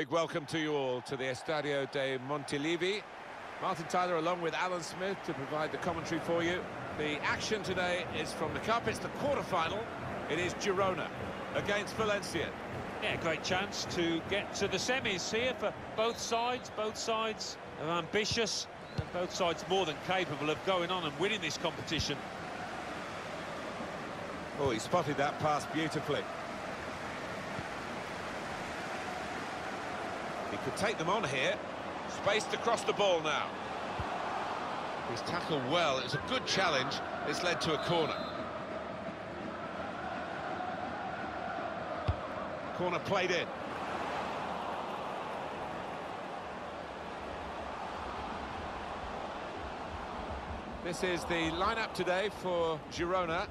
Big welcome to you all to the Estadio de Montilivi. Martin Tyler along with Alan Smith to provide the commentary for you. The action today is from the Cup. It's the quarter-final. It is Girona against Valencia. Yeah, great chance to get to the semis here for both sides. Both sides are ambitious and both sides more than capable of going on and winning this competition. Oh, he spotted that pass beautifully. He could take them on here. Spaced across the ball now. He's tackled well. It's a good challenge. It's led to a corner. Corner played in. This is the lineup today for Girona.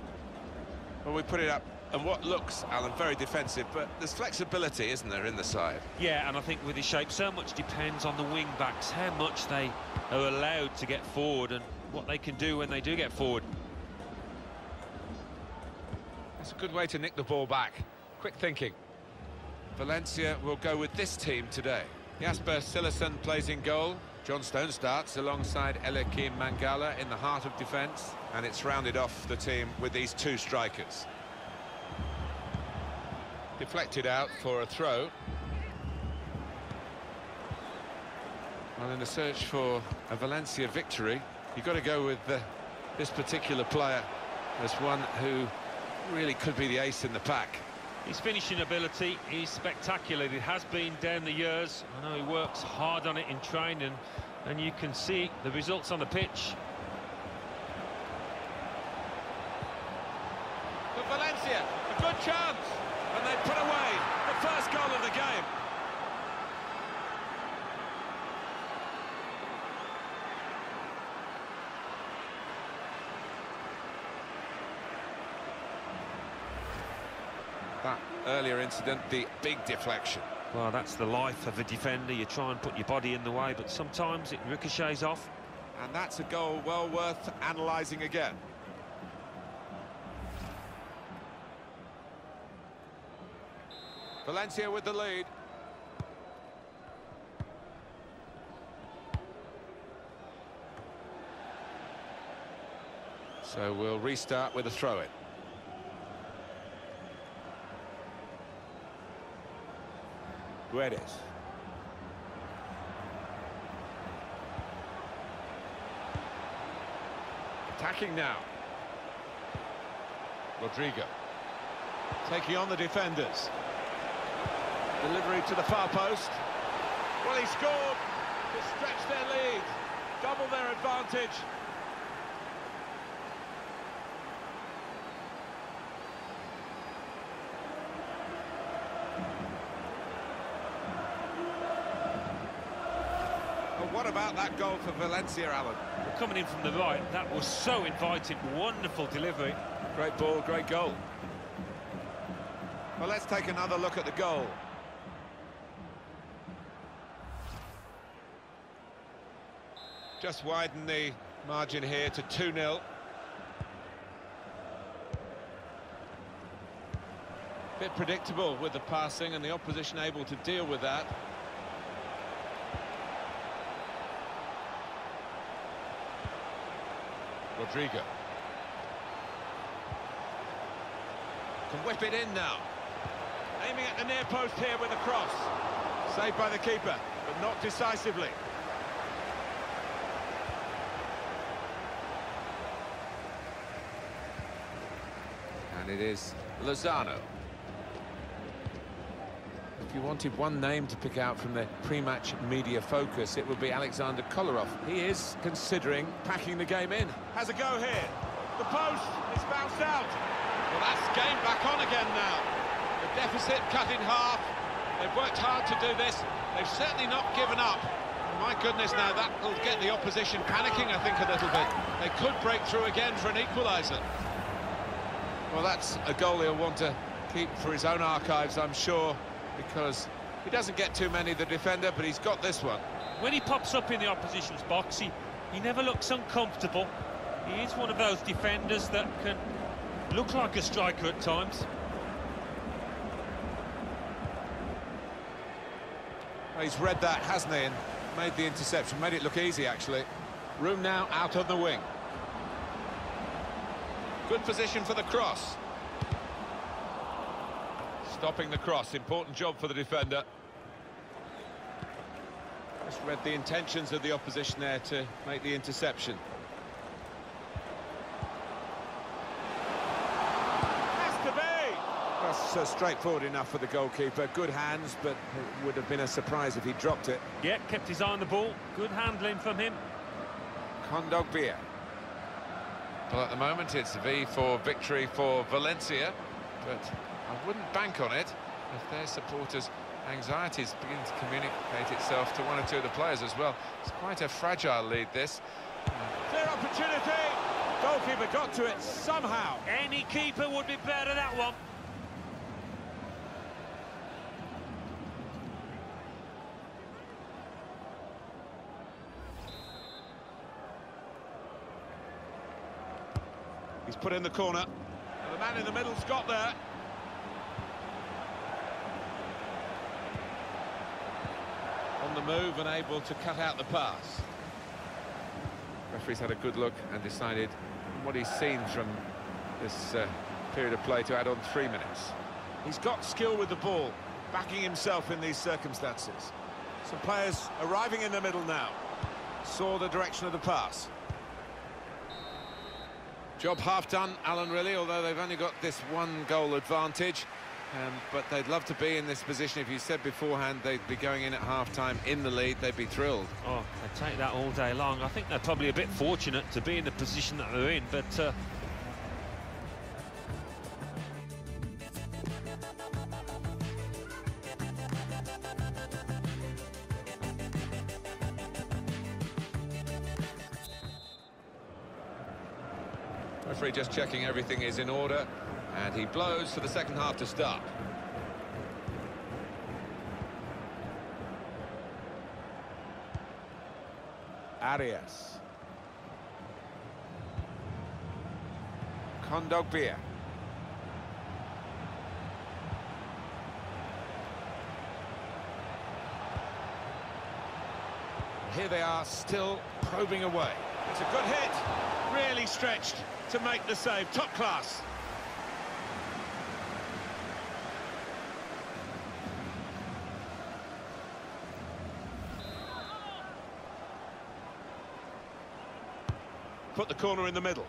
Well, we put it up, and what looks, Alan, very defensive, but there's flexibility, isn't there, in the side? Yeah, and I think with his shape, so much depends on the wing-backs, how much they are allowed to get forward and what they can do when they do get forward. That's a good way to nick the ball back. Quick thinking. Valencia will go with this team today. Jasper Cillessen plays in goal. John Stones starts alongside Eliaquim Mangala in the heart of defence. And it's rounded off the team with these two strikers. Deflected out for a throw. Well, in the search for a Valencia victory, you've got to go with the, this particular player as one who really could be the ace in the pack. His finishing ability is spectacular. It has been down the years. I know he works hard on it in training, and you can see the results on the pitch. For Valencia, a good chance, and they put away the first goal of the game. That earlier incident, the big deflection. Well, that's the life of a defender. You try and put your body in the way, but sometimes it ricochets off. And that's a goal well worth analysing again. Valencia with the lead. So we'll restart with a throw-in. Guedes. Attacking now. Rodrigo. Taking on the defenders. Delivery to the far post. Well, he scored to stretch their lead. Double their advantage. But what about that goal for Valencia, Alan? Well, coming in from the right, that was so inviting. Wonderful delivery. Great ball, great goal. Well, let's take another look at the goal. Just widen the margin here to 2-0. Bit predictable with the passing and the opposition able to deal with that. Rodrigo. Can whip it in now. Aiming at the near post here with a cross. Saved by the keeper, but not decisively. And it is Lozano. If you wanted one name to pick out from the pre-match media focus, it would be Aleksandar Kolarov. He is considering packing the game in. Has a go here. The post is bounced out. Well, that's game back on again now. The deficit cut in half. They've worked hard to do this. They've certainly not given up. My goodness, now that will get the opposition panicking, I think, a little bit. They could break through again for an equaliser. Well, that's a goal he'll want to keep for his own archives, I'm sure, because he doesn't get too many, the defender, but he's got this one. When he pops up in the opposition's box, he, he never looks uncomfortable. He is one of those defenders that can look like a striker at times. He's read that, hasn't he, and made the interception, made it look easy, actually. Room now out on the wing. Good position for the cross. Stopping the cross, important job for the defender. Just read the intentions of the opposition there to make the interception. Has to be! That's uh, straightforward enough for the goalkeeper. Good hands, but it would have been a surprise if he dropped it. Yeah, kept his eye on the ball. Good handling from him. Kondogbia. Well, at the moment, it's V for victory for Valencia, but I wouldn't bank on it if their supporters' anxieties begin to communicate itself to one or two of the players as well. It's quite a fragile lead, this. Clear opportunity! Goalkeeper got to it somehow. Any keeper would be better than that one. Put in the corner. And the man in the middle's got there. On the move and able to cut out the pass. Referee's had a good look and decided what he's seen from this uh, period of play to add on three minutes. He's got skill with the ball, backing himself in these circumstances. Some players arriving in the middle now. Saw the direction of the pass. Job half done, Alan, really, although they've only got this one goal advantage. Um, but they'd love to be in this position. If you said beforehand they'd be going in at half-time in the lead, they'd be thrilled. Oh, they'd take that all day long. I think they're probably a bit fortunate to be in the position that they're in, but... Uh... just checking everything is in order. And he blows for the second half to start. Arias. Kondogbia. Here they are, still probing away. It's a good hit. Really stretched to make the save. Top class. Put the corner in the middle.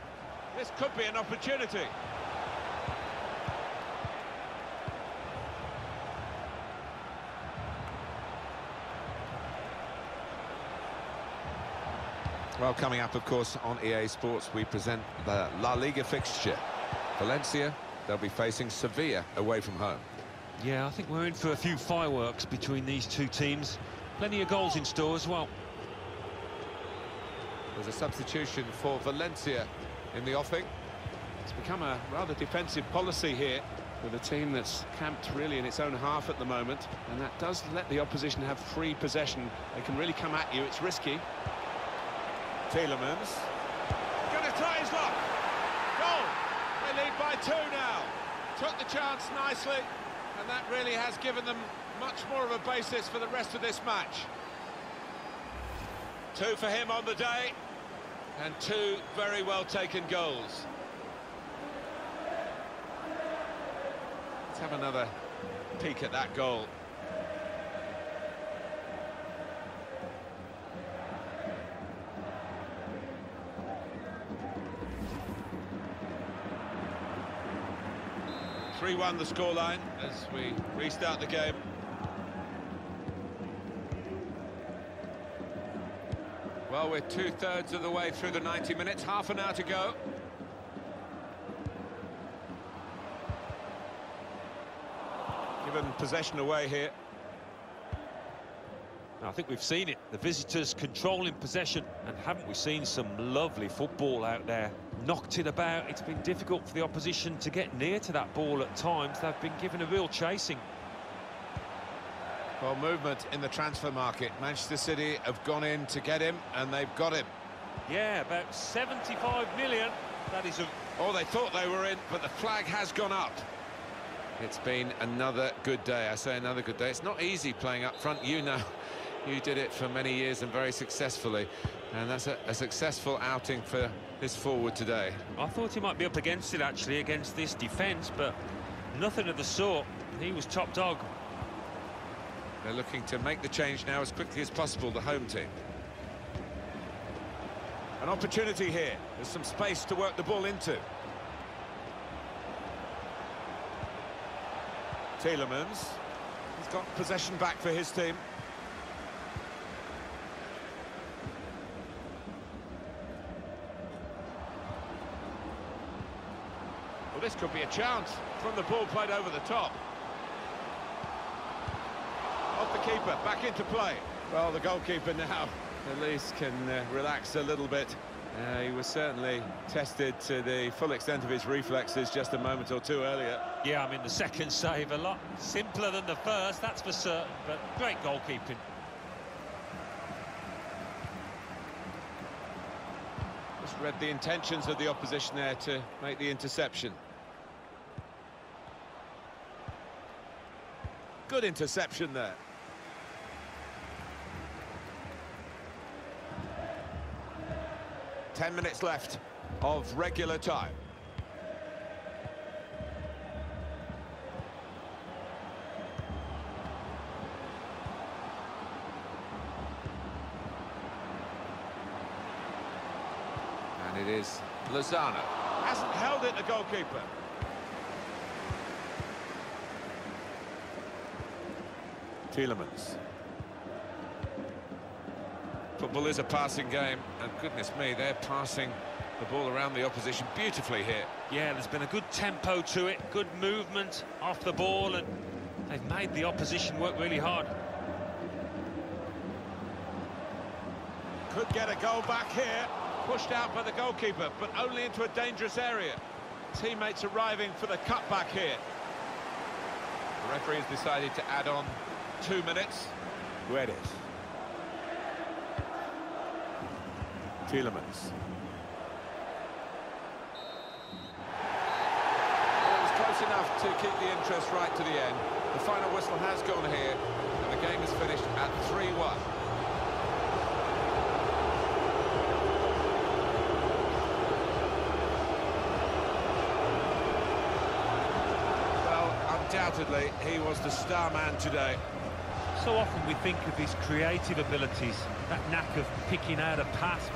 This could be an opportunity. Well, coming up, of course, on EA Sports, we present the La Liga fixture. Valencia, they'll be facing Sevilla away from home. Yeah, I think we're in for a few fireworks between these two teams. Plenty of goals in store as well. There's a substitution for Valencia in the offing. It's become a rather defensive policy here with a team that's camped really in its own half at the moment, and that does let the opposition have free possession. They can really come at you, it's risky. Tielemans. Gonna try his luck. Goal! They lead by two now. Took the chance nicely, and that really has given them much more of a basis for the rest of this match. Two for him on the day, and two very well taken goals. Let's have another peek at that goal. Three-one the scoreline as we restart the game. Well, we're two-thirds of the way through the 90 minutes, half an hour to go. Given possession away here. I think we've seen it. The visitors controlling possession. And haven't we seen some lovely football out there? Knocked it about. It's been difficult for the opposition to get near to that ball at times. They've been given a real chasing. Well, movement in the transfer market. Manchester City have gone in to get him, and they've got him. Yeah, about 75 million. That is a... Oh, they thought they were in, but the flag has gone up. It's been another good day. I say another good day. It's not easy playing up front. You know, you did it for many years and very successfully. And that's a, a successful outing for this forward today. I thought he might be up against it, actually, against this defence, but nothing of the sort. He was top dog. They're looking to make the change now as quickly as possible, the home team. An opportunity here. There's some space to work the ball into. Tielemans. He's got possession back for his team. Well, this could be a chance from the ball played over the top. Off the keeper, back into play. Well, the goalkeeper now at least can uh, relax a little bit. Uh, he was certainly tested to the full extent of his reflexes just a moment or two earlier. Yeah, I mean, the second save a lot simpler than the first, that's for certain, but great goalkeeping. Just read the intentions of the opposition there to make the interception. Good interception there. Ten minutes left of regular time. And it is Lozano. Hasn't held it, the goalkeeper. Tielemans. Football is a passing game, and goodness me, they're passing the ball around the opposition beautifully here. Yeah, there's been a good tempo to it, good movement off the ball, and they've made the opposition work really hard. Could get a goal back here, pushed out by the goalkeeper, but only into a dangerous area. Teammates arriving for the cutback here. The referee has decided to add on two minutes. Guedes. Was close enough to keep the interest right to the end. The final whistle has gone here, and the game is finished at 3-1. Well, undoubtedly, he was the star man today. So often we think of his creative abilities, that knack of picking out a pass,